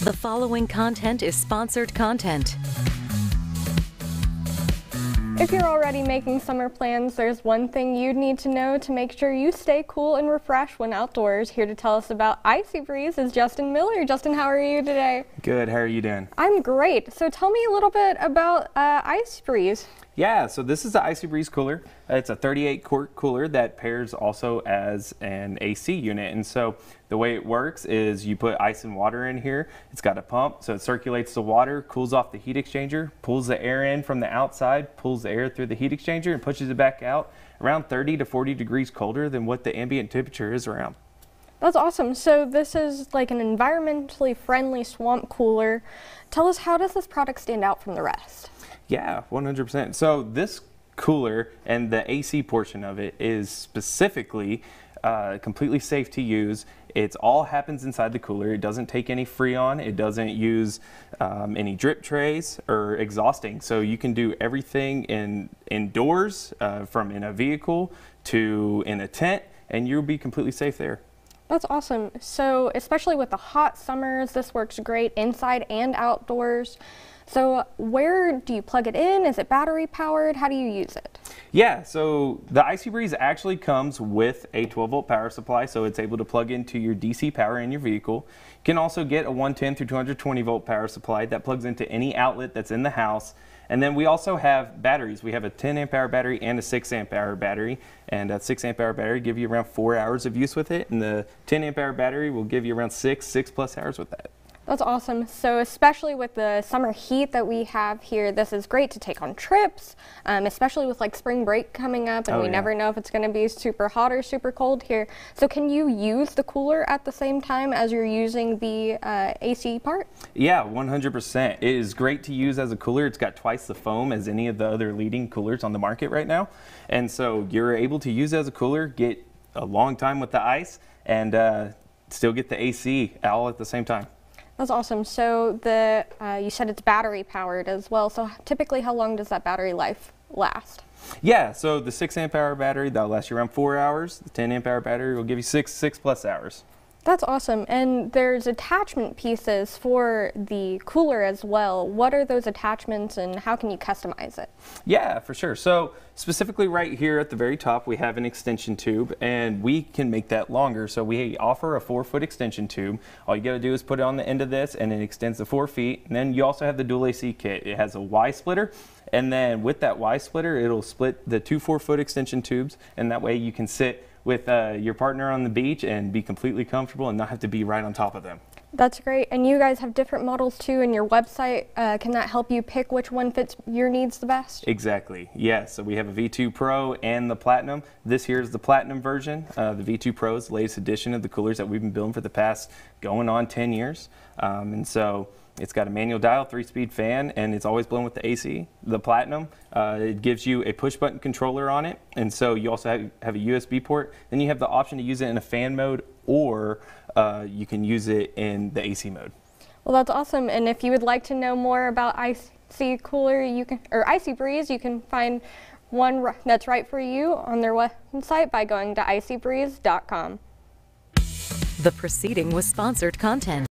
The following content is sponsored content. If you're already making summer plans, there's one thing you'd need to know to make sure you stay cool and refreshed when outdoors. Here to tell us about IcyBreeze is Justin Miller. Justin, how are you today? Good. How are you doing? I'm great. So tell me a little bit about uh, IcyBreeze. Yeah, so this is the IcyBreeze cooler. It's a 38 quart cooler that pairs also as an AC unit. And so the way it works is you put ice and water in here. It's got a pump, so it circulates the water, cools off the heat exchanger, pulls the air in from the outside, pulls the air through the heat exchanger, and pushes it back out around 30 to 40 degrees colder than what the ambient temperature is around. That's awesome. So this is like an environmentally friendly swamp cooler. Tell us how does this product stand out from the rest? Yeah, 100%. So this cooler and the AC portion of it is specifically uh, completely safe to use. It all happens inside the cooler. It doesn't take any Freon. It doesn't use um, any drip trays or exhausting. So you can do everything in indoors, uh, from in a vehicle to in a tent, and you'll be completely safe there. That's awesome. So especially with the hot summers, this works great inside and outdoors. So where do you plug it in? Is it battery powered? How do you use it? Yeah, so the IcyBreeze actually comes with a 12 volt power supply, so it's able to plug into your DC power in your vehicle. You can also get a 110 through 220 volt power supply that plugs into any outlet that's in the house. And then we also have batteries. We have a 10 amp hour battery and a 6 amp hour battery. And a 6 amp hour battery give you around 4 hours of use with it. And the 10 amp hour battery will give you around 6, 6 plus hours with that. That's awesome. So especially with the summer heat that we have here, this is great to take on trips, um, especially with like spring break coming up and Oh, we yeah. never know if it's going to be super hot or super cold here. So can you use the cooler at the same time as you're using the uh, AC part? Yeah, 100%. It is great to use as a cooler. It's got twice the foam as any of the other leading coolers on the market right now. And so you're able to use it as a cooler, get a long time with the ice, and uh, still get the AC all at the same time. That's awesome. So the uh, you said it's battery powered as well. So typically, how long does that battery life last? Yeah, so the 6 amp hour battery, that'll last you around 4 hours. The 10 amp hour battery will give you 6, 6 plus hours. That's awesome. And there's attachment pieces for the cooler as well. What are those attachments and how can you customize it? Yeah, for sure. So specifically right here at the very top, we have an extension tube and we can make that longer. So we offer a four foot extension tube. All you gotta do is put it on the end of this and it extends to four feet. And then you also have the dual AC kit. It has a Y splitter. And then with that Y splitter, it'll split the two four foot extension tubes. And that way you can sit with uh, your partner on the beach and be completely comfortable and not have to be right on top of them. That's great. And you guys have different models too in your website. Uh, can that help you pick which one fits your needs the best? Exactly. Yes. So we have a V2 Pro and the Platinum. This here is the Platinum version. Uh, the V2 Pro is the latest edition of the coolers that we've been building for the past going on 10 years. Um, and so it's got a manual dial, three-speed fan, and it's always blown with the AC. The Platinum, uh, it gives you a push-button controller on it, and so you also have, have a USB port. Then you have the option to use it in a fan mode, or uh, you can use it in the AC mode. Well, that's awesome. And if you would like to know more about Icy Cooler, you can or IcyBreeze, you can find one that's right for you on their website by going to icybreeze.com. The proceeding was sponsored content.